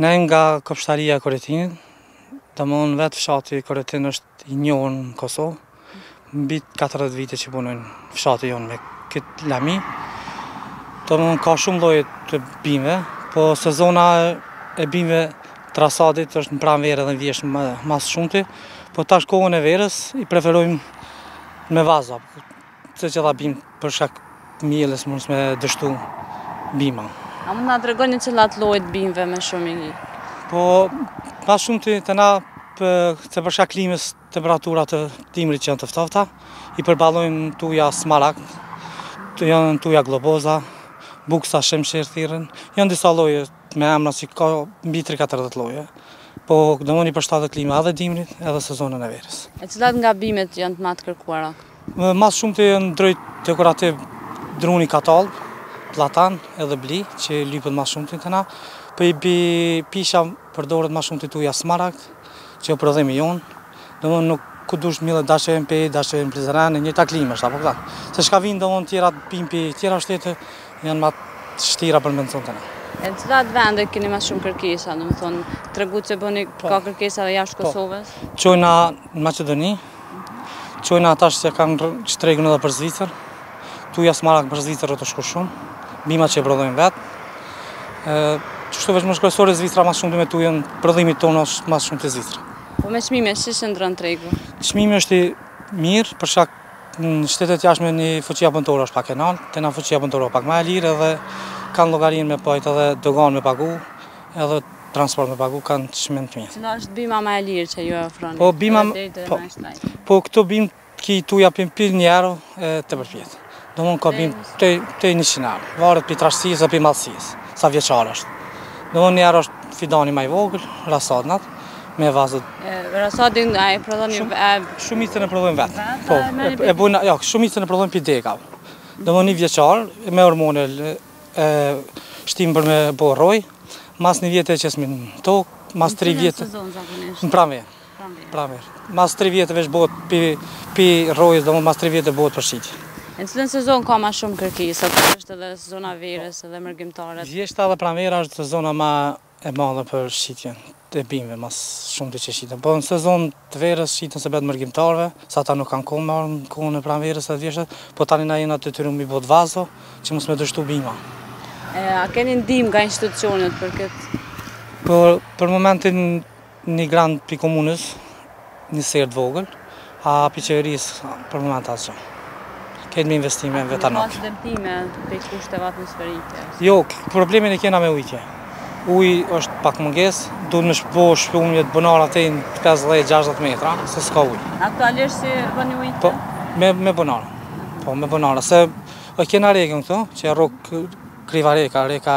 Ne nga kopshtaria e Koretinit, domethënë vetë fshati Koretin është i njohun në Kosovë, mbi 40 vite që punojnë fshati jonë me këtë lami, domethënë ka shumë lloje të bimëve, po sezona e bimëve t'rasadit është në pranverë dhe në vjeshtë ma së shumti, po tash kohën e verës i preferojmë me vaza, se çdo bimë për shkak mbjelljes mund me dështu bima. A mund na tregoni cilat lloje t'bimëve më shumë i? Po, ma së shumti te na për shkak klimës temperaturat të dimrit që janë të ftofta, i përballojnë tuja smaragd, janë tuja globoza, buksa shimshir thirren, janë disa lloje me emra që ka mbi 30-40 lloje, po domethënë i përshtatet klima edhe dimrit edhe sezonën e verës. E cilat nga bimët janë ma të kërkuara? Ma së shumti janë drunjtë dekorativ druni katalpa, platan edhe bli, që lypet ma së shumti te na. Prej pishave përdoret ma së shumti tuja smaragd, që u prodhimi jonë. Domthon ku dush mbillet, dashe n'Pejë, dashe n'Prizren e njëjta klimë është apo kupton. Se çka vijnë domthon tjera bimë prej tjera shtete janë ma të shtira për vendin tonë. E në cilat vende keni më shumë kërkesa, domthon tregu që bëni? A ka kërkesa edhe jashtë Kosovës? Çojmë në Maqedoni. Çojmë tash u çel tregu edhe për Zvicër. Tuja smaragd për Zvicër tu shku shumë. Bima që e prodhojmë vetë. Ë, qështu veç kërkon Zvicra më shumë domethënë tujen, prodhimi tonë më shumë te Zvicra. Po me çmimet si qëndron tregu? Çmimi është i mirë, për shkak në shtetet jashtme një fuqia punëtore është pak e naltë, te na fuqia punëtore pak ma e lirë edhe kanë llogari me ble edhe doganë me pagu, edhe transport me pagu, kanë çmim të mirë. Cila është bima ma e lirë që ju e ofroni? Po, bima... Po, po, këtu bimë Ki tuja prej një euro e përpjetë. Domethënë ka bimë deri njëqind euro. Varet prej trashësisë dhe prej madhësisë. Sa vjeçare është. Domethënë një euro është fidani ma i vogël, rasadi, me vazo. Rasadin a e prodhoni vetë? Shumicën e prodhojmë vetë. Po, e bojmë, jo, shumicën e prodhojmë prej degave. Domethënë një vjeçare, me hormone, e shtimë për me bo rrajë, mas një vjete e qesim në tokë, mas tri vjetë... Në pranverë. Pranverë. Pranverë. Mas tri vjetë veç bëhet pi, pi rrajës, domethënë mas tri vjetë bëhet për shitje. E në cilën sezon ka ma shumë kërkesë, a është edhe sezona verës edhe mërgimtarët? Vjeshta edhe pranvera është sezona ma e madhe për shitjen e bimve, ma së shumti që shiten. Po në sezon të verës shiten sebet mërgimtarëve, se ata nuk kanë kohë me ardhë në kohën e pranverës edhe vjeshtës, po tani na jena detyru m'i bo n'vazo, që mos me dështu bima. E, a keni ndihmë nga institucionet për këtë? Për, për momentin Ni grand pi komunës, ni serrë të vogël, a pi qeverisë për momentin asgjë. Krejt me investime vetanake. A ke dëmtime prej kushteve atmosferike? Jo, problemin e kena me ujitje. Uj është pak mungesë, duhet me shpu shpimet bunara deri në 50-60 metra, se s'ka uj. Aktualisht si bëni ujitjen? Po, me, me bunara. Po, me bunara. Se e kena rekën këtu, që e rrok Kriva Reka, reka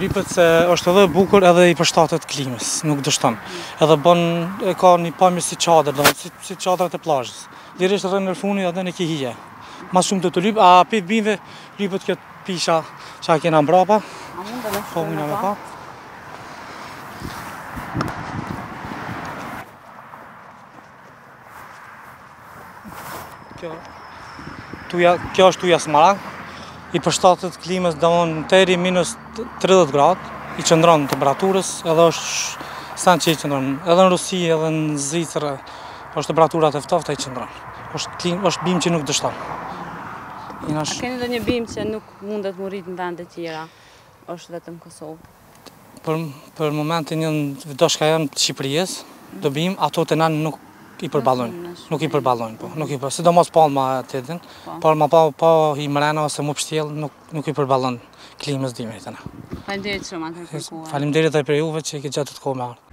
Lypet se është edhe e bukur edhe i përshtatet klimës, nuk dështon. Edhe bon e ka një pamje si çadër, domethënë si, si çadrat e pllazhës. Lirisht rrin nërfuni edhe ke hije. Ma shumë lypet, a pi bimve lypet kjo pisha që e kena mbrapa. A mund të po, mund të pa. Kjo, tuja, kjo është tuja smaragd, i përshtatet klimës dhe deri minus 30 gradë, i qëndron temperaturës edhe është send që i qëndron, edhe në Rusi, edhe në Zvicrë, është temperaturat e ftofta i qëndron. është, klimë, është bimë që nuk dështon. A keni dhe një bimë që nuk mundet me u rritë në vendet tjera? është vetëm në Kosovë? Për momentin janë, do çka janë të Shqipërijes, do mhm. bimë, ato te na nuk i përballojnë, nuk i përballojnë, po, nuk i përballojnë, sidomos palma e din, po. pa me e, pa e shti mrena ose me pshtjell, nuk, nuk i përballon klimës dimnit te na. Faleminderit shumë atëherë për kohën. Faleminderit edhe prej juve që keni gjetë kohë me ardhë.